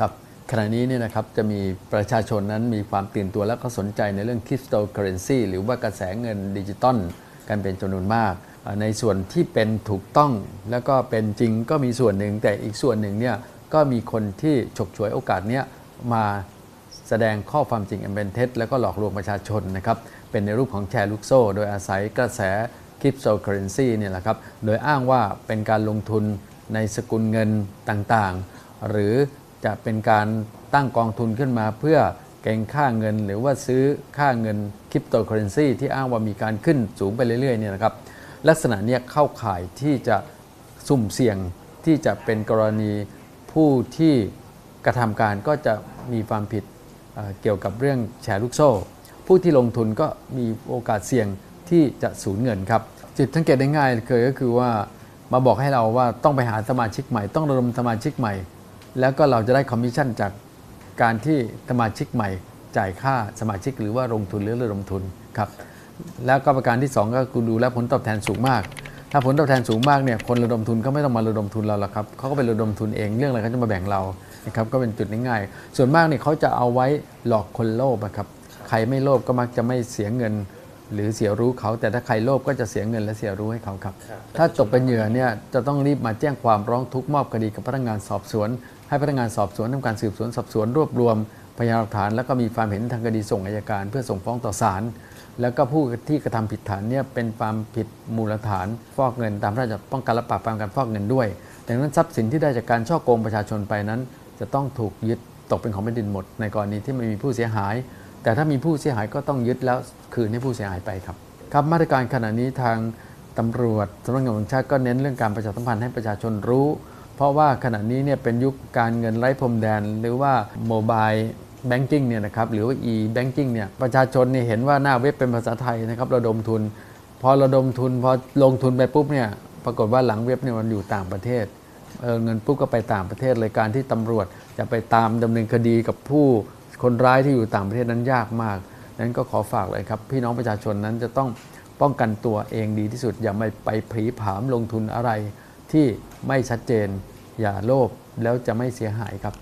ครับขณะนี้เนี่ยนะครับจะมีประชาชนนั้นมีความตื่นตัวและก็สนใจในเรื่องคริปโตเคอเรนซีหรือว่ากระแสเงินดิจิตอลกันเป็นจำนวนมาก ในส่วนที่เป็นถูกต้องแล้วก็เป็นจริงก็มีส่วนหนึ่ง แต่อีกส่วนหนึ่งเนี่ยก็มีคนที่ฉกฉวยโอกาสเนี้ยมาแสดงข้อความจริงอันเป็นเท็จแล้วก็หลอกลวงประชาชนนะครับเป็นในรูปของแชร์ลูกโซ่ โดยอาศัยกระแสคริปโตเคอเรนซีเนี่ยแหละครับโดยอ้างว่าเป็นการลงทุนในสกุลเงินต่างๆ หรือ จะเป็นการตั้งกองทุนขึ้นมาเพื่อเก็งค่าเงิน หรือว่าซื้อค่าเงินคริปโตเคอเรนซีที่อ้างว่ามีการขึ้นสูงไปเรื่อยๆเนี่ยนะครับ ลักษณะเนี้ยเข้าข่ายที่จะสุ่มเสี่ยงที่จะเป็นกรณีผู้ที่กระทำการก็จะมีความผิดเเกี่ยวกับเรื่องแชร์ลูกโซ่ ผู้ที่ลงทุนก็มีโอกาสเสี่ยงที่จะสูญเงินครับจุดสังเกตได้ง่ายเคยก็คือว่ามาบอกให้เราว่าต้องไปหาสมาชิกใหม่ ต้องระดมสมาชิกใหม่ แล้วก็เราจะได้คอมมิชชั่นจากการที่สมาชิกใหม่จ่ายค่าสมาชิกหรือว่าลงทุนหรือระดมทุนครับแล้วก็ประการที่ 2 ก็คือดูแล้วผลตอบแทนสูงมาก ถ้าผลตอบแทนสูงมากเนี่ยคนระดมทุนก็ไม่ต้องมาระดมทุนเราหรอกครับเขาก็ไประดมทุนเองเรื่องอะไรเขาจะมาแบ่งเรานะครับก็เป็นจุดง่ายๆส่วนมากเนี่ยเขาจะเอาไว้หลอกคนโลภอะครับใครไม่โลภก็มักจะไม่เสียเงิน หรือเสียรู้เขา แต่ถ้าใครโลภก็จะเสียเงินและเสียรู้ให้เขาครับ ถ้าตกเป็นเหยื่อเนี่ยจะต้องรีบมาแจ้งความร้องทุกข์มอบคดีกับพนักงานสอบสวน ให้พนักงานสอบสวนทำการสืบสวนสอบสวนรวบรวมพยานหลักฐาน แล้วก็มีความเห็นทางคดีส่งอายการ เพื่อส่งฟ้องต่อศาลแล้วก็ผู้ที่กระทำผิดฐานเนี่ยเป็นความผิดมูลฐานฟอกเงิน ตามพระราชบัญญัติป้องกันและปราบปรามการฟอกเงินด้วยดังนั้นทรัพย์สินที่ได้จากการช่อโกงประชาชนไปนั้น จะต้องถูกยึดตกเป็นของแผ่นดินหมด ในกรณีที่ไม่มีผู้เสียหาย แต่ถ้ามีผู้เสียหายก็ต้องยึดแล้วคืนให้ผู้เสียหายไปครับครับมาตรการขณะนี้ทางตำรวจสำนักงานตำรวจชาติก็เน้นเรื่องการประชาสัมพันธ์ให้ประชาชนรู้ เพราะว่าขณะนี้เนี่ยเป็นยุคการเงินไร้พรมแดน หรือว่าโมบายแบงกิ้งเนี่ยนะครับหรือว่า e banking เนี่ยประชาชนเนี่ยเห็นว่าหน้าเว็บเป็นภาษาไทยนะครับระดมทุน พอระดมทุนพอลงทุนไปปุ๊บเนี่ยปรากฏว่าหลังเว็บเนี่ยมันอยู่ต่างประเทศเออเงินปุ๊บก็ไปต่างประเทศเลยการที่ตำรวจจะไปตามดำเนินคดีกับผู้คนร้ายที่อยู่ต่างประเทศนั้นยากมากนั้นก็ขอฝากเลยครับพี่น้องประชาชนนั้นจะต้องป้องกันตัวเองดีที่สุดอย่าไปไปผีผามลงทุนอะไร ที่ไม่ชัดเจน อย่าโลภแล้วจะไม่เสียหายครับ